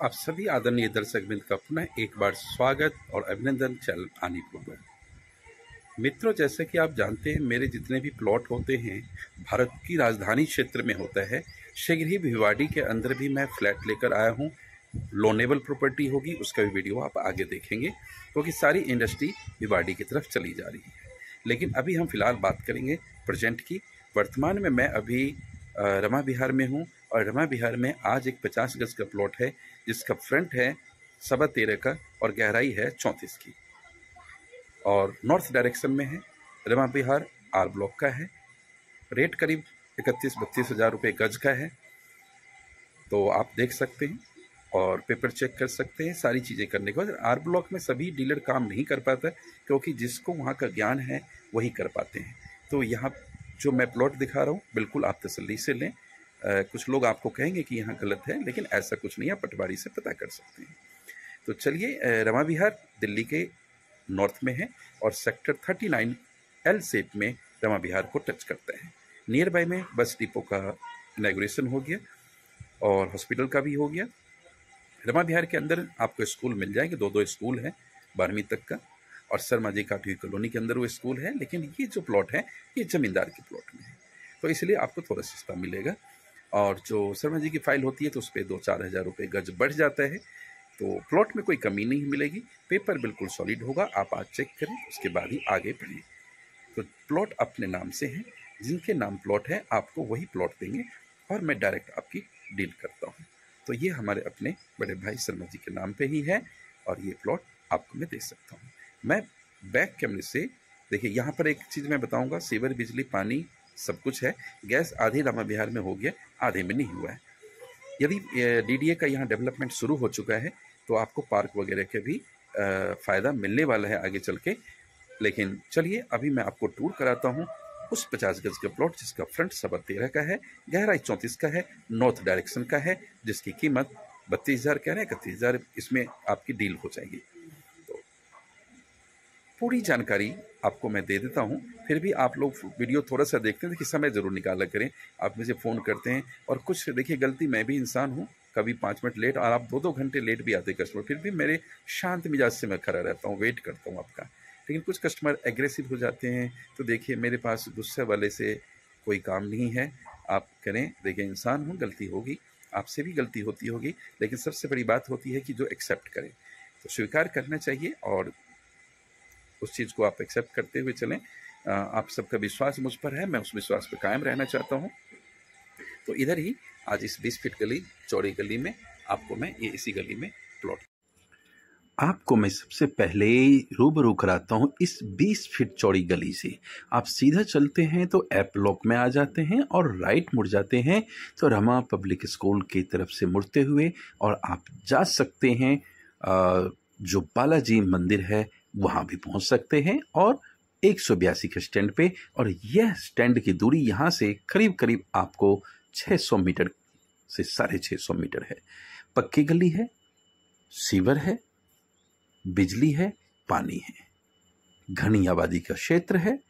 आप सभी आदरणीय दर्शक बिंद का पुनः एक बार स्वागत और अभिनंदन चल आने पूर्वक मित्रों, जैसे कि आप जानते हैं, मेरे जितने भी प्लॉट होते हैं, भारत की राजधानी क्षेत्र में होता है, शीघ्र ही भिवाड़ी के अंदर भी मैं फ्लैट लेकर आया हूँ। लोनेबल प्रॉपर्टी होगी, उसका भी वीडियो आप आगे देखेंगे, क्योंकि तो सारी इंडस्ट्री भिवाड़ी की तरफ़ चली जा रही है। लेकिन अभी हम फ़िलहाल बात करेंगे प्रेजेंट की। वर्तमान में मैं अभी रमा बिहार में हूँ और रमा बिहार में आज एक पचास गज का प्लॉट है, जिसका फ्रंट है सवा तेरह का और गहराई है चौंतीस की। और नॉर्थ डायरेक्शन में है, रमा बिहार आर ब्लॉक का है। रेट करीब इकतीस, बत्तीस हज़ार रुपये गज का है। तो आप देख सकते हैं और पेपर चेक कर सकते हैं सारी चीज़ें करने के बाद। आर ब्लॉक में सभी डीलर काम नहीं कर पाता, क्योंकि जिसको वहाँ का ज्ञान है, वही कर पाते हैं। तो यहाँ जो मैं प्लॉट दिखा रहा हूँ बिल्कुल आप तसल्ली से लें। आ, कुछ लोग आपको कहेंगे कि यहाँ गलत है लेकिन ऐसा कुछ नहीं है पटवारी से पता कर सकते हैं। तो चलिए रमा विहार दिल्ली के नॉर्थ में है और सेक्टर 39 एल सेप में रमा विहार को टच करता है। नियर बाय में बस डिपो का इनाग्रेशन हो गया और हॉस्पिटल का भी हो गया। रमा विहार के अंदर आपको स्कूल मिल जाएँगे दो दो स्कूल हैं बारहवीं तक का। और शर्मा जी काठी कॉलोनी के अंदर वो स्कूल है, लेकिन ये जो प्लॉट है, ये ज़मींदार के प्लॉट में है। तो इसलिए आपको थोड़ा सस्ता मिलेगा। और जो शर्मा जी की फ़ाइल होती है तो उस पर दो चार हज़ार रुपये गज बढ़ जाता है। तो प्लॉट में कोई कमी नहीं मिलेगी। पेपर बिल्कुल सॉलिड होगा, आप आज चेक करें, उसके बाद ही आगे बढ़ें तो प्लॉट अपने नाम से हैं, जिनके नाम प्लॉट है, आपको वही प्लॉट देंगे और मैं डायरेक्ट आपकी डील करता हूँ। तो ये हमारे अपने बड़े भाई शर्मा जी के नाम पे ही है और ये प्लॉट आपको मैं दे सकता हूँ। मैं बैक कैमरे से, देखिए, यहाँ पर एक चीज़ मैं बताऊँगा सीवर बिजली, पानी, सब कुछ है। गैस आधे रामा बिहार में हो गया, आधे में नहीं हुआ है। यदि डीडीए का यहाँ डेवलपमेंट शुरू हो चुका है तो आपको पार्क वगैरह के भी फ़ायदा मिलने वाला है आगे चल के। लेकिन चलिए, अभी मैं आपको टूर कराता हूँ। उस पचास गज का प्लॉट जिसका फ्रंट सवा तेरह का है, गहराई चौंतीस का है नॉर्थ डायरेक्शन का है, जिसकी कीमत बत्तीस हज़ार कह रहे हैं, इकतीस हज़ार इसमें आपकी डील हो जाएगी। पूरी जानकारी आपको मैं दे देता हूँ। फिर भी आप लोग वीडियो थोड़ा सा देखते हैं कि समय ज़रूर निकाला करें। आप मुझे फ़ोन करते हैं और कुछ, देखिए, गलती मैं भी इंसान हूँ। कभी पाँच मिनट लेट और आप दो दो घंटे लेट भी आते कस्टमर। फिर भी मेरे शांत मिजाज से मैं खड़ा रहता हूँ, वेट करता हूँ आपका। लेकिन कुछ कस्टमर एग्रेसिव हो जाते हैं तो देखिए, मेरे पास गुस्से वाले से कोई काम नहीं है। आप करें, देखिए, इंसान हूँ, गलती होगी। आपसे भी गलती होती होगी, लेकिन सबसे बड़ी बात होती है कि जो एक्सेप्ट करें। तो स्वीकार करना चाहिए और उस चीज़ को आप एक्सेप्ट करते हुए चलें। आप सबका विश्वास मुझ पर है, मैं उस विश्वास पर कायम रहना चाहता हूँ। तो इधर ही आज इस बीस फीट गली, चौड़ी गली में आपको मैं ये इसी गली में प्लॉट आपको मैं सबसे पहले रूबरू कराता हूँ इस 20 फीट चौड़ी गली से। आप सीधा चलते हैं तो ऐप लॉक में आ जाते हैं और राइट मुड़ जाते हैं। तो रमा पब्लिक स्कूल की तरफ़ से मुड़ते हुए और आप जा सकते हैं जो बालाजी मंदिर है वहाँ भी पहुँच सकते हैं और एक सौ बयासी के स्टैंड पे, और यह स्टैंड की दूरी यहाँ से करीब करीब आपको 600 मीटर से साढ़े छः सौ मीटर है। पक्की गली है, सीवर है, बिजली है, पानी है। घनी आबादी का क्षेत्र है,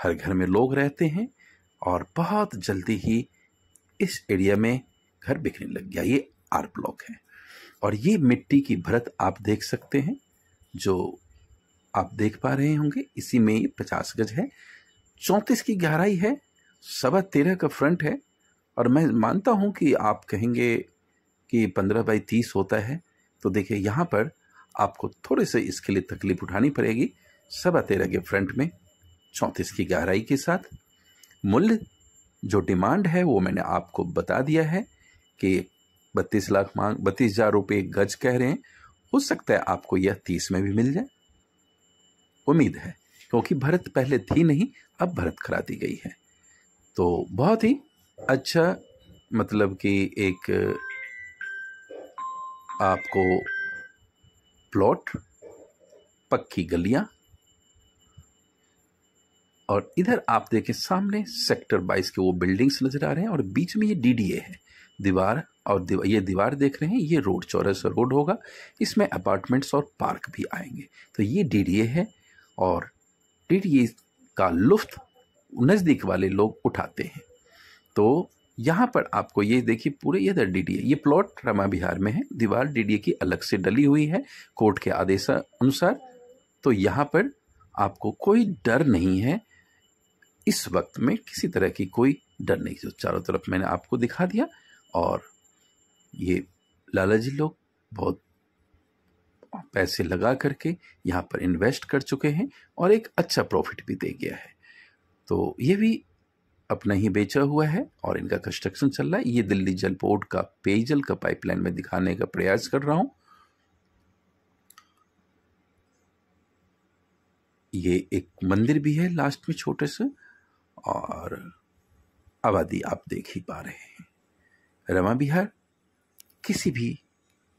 हर घर में लोग रहते हैं, और बहुत जल्दी ही इस एरिया में घर बिकने लग गया। ये आर ब्लॉक है। और ये मिट्टी की भरत आप देख सकते हैं, जो आप देख पा रहे होंगे, इसी में पचास गज है। चौंतीस की गहराई है, सवा तेरह का फ्रंट है, और मैं मानता हूँ कि आप कहेंगे कि पंद्रह बाई तीस होता है। तो देखिए, यहाँ पर आपको थोड़े से इसके लिए तकलीफ़ उठानी पड़ेगी, सवा तेरह के फ्रंट में, चौंतीस की गहराई के साथ। मूल्य जो डिमांड है, वो मैंने आपको बता दिया है कि बत्तीस लाख मांग, बत्तीस हज़ार रुपये गज कह रहे हैं। हो सकता है आपको यह तीस में भी मिल जाए। उम्मीद है क्योंकि भरत पहले थी नहीं अब भरत करा दी गई है। तो बहुत ही अच्छा मतलब कि एक आपको प्लॉट पक्की गलियाँ और इधर आप देखें सामने सेक्टर 22 के वो बिल्डिंग्स नज़र आ रहे हैं और बीच में ये डीडीए है। दीवार और दिव, ये दीवार देख रहे हैं ये रोड चौरस रोड होगा इसमें अपार्टमेंट्स और पार्क भी आएँगे। तो ये डीडीए है और टीटीई का लुफ्त नज़दीक वाले लोग उठाते हैं। तो यहाँ पर आपको ये देखिए पूरे ये डी ये प्लॉट रमा बिहार में है। दीवार डी की अलग से डली हुई है, कोर्ट के आदेश अनुसार। तो यहाँ पर आपको कोई डर नहीं है। इस वक्त में किसी तरह की कोई डर नहीं, जो चारों तरफ़ मैंने आपको दिखा दिया। और ये लाला जी लोग बहुत पैसे लगा करके यहाँ पर इन्वेस्ट कर चुके हैं और एक अच्छा प्रॉफिट भी दे गया है। तो ये भी अपना ही बेचा हुआ है और इनका कंस्ट्रक्शन चल रहा है। ये दिल्ली जल बोर्ड का पेयजल का पाइपलाइन में दिखाने का प्रयास कर रहा हूँ। ये एक मंदिर भी है लास्ट में छोटे से और आबादी आप देख ही पा रहे हैं। रमा बिहार, किसी भी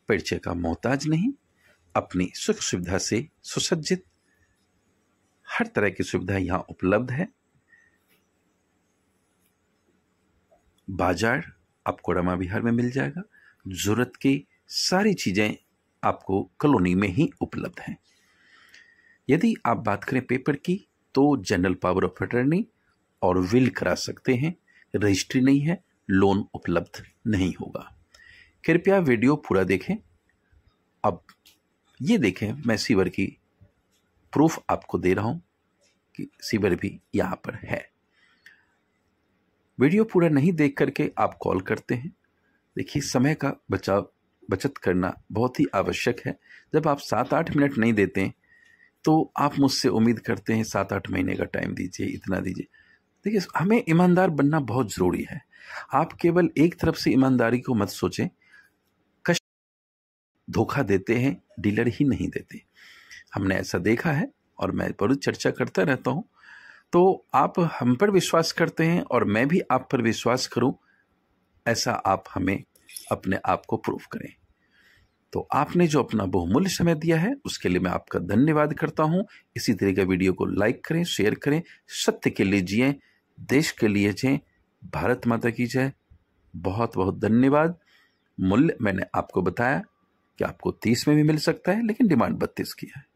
परिचय का मोहताज नहीं। अपनी सुख सुविधा से सुसज्जित। हर तरह की सुविधा यहाँ उपलब्ध है। बाज़ार आपको रमा विहार में मिल जाएगा। ज़रूरत की सारी चीज़ें आपको कॉलोनी में ही उपलब्ध हैं। यदि आप बात करें पेपर की तो जनरल पावर ऑफ़ अटर्नी और विल करा सकते हैं। रजिस्ट्री नहीं है, लोन उपलब्ध नहीं होगा। कृपया वीडियो पूरा देखें। अब ये देखें, मैं सीवर की प्रूफ आपको दे रहा हूँ कि सीवर भी यहाँ पर है। वीडियो पूरा नहीं देख करके आप कॉल करते हैं। देखिए, समय का बचाव, बचत करना बहुत ही आवश्यक है। जब आप सात आठ मिनट नहीं देते हैं तो आप मुझसे उम्मीद करते हैं सात आठ महीने का टाइम दीजिए, इतना दीजिए। देखिए, हमें ईमानदार बनना बहुत ज़रूरी है। आप केवल एक तरफ़ से ईमानदारी को मत सोचें धोखा देते हैं, डीलर ही नहीं देते। हमने ऐसा देखा है और मैं बहुत चर्चा करता रहता हूँ। तो आप हम पर विश्वास करते हैं और मैं भी आप पर विश्वास करूँ, ऐसा आप हमें अपने आप को प्रूव करें। तो आपने जो अपना बहुमूल्य समय दिया है, उसके लिए मैं आपका धन्यवाद करता हूँ। इसी तरह का वीडियो को लाइक करें, शेयर करें, सत्य के लिए जिए, देश के लिए जिए, भारत माता की जय। बहुत बहुत धन्यवाद। मूल्य मैंने आपको बताया कि आपको तीस में भी मिल सकता है लेकिन डिमांड बत्तीस की है।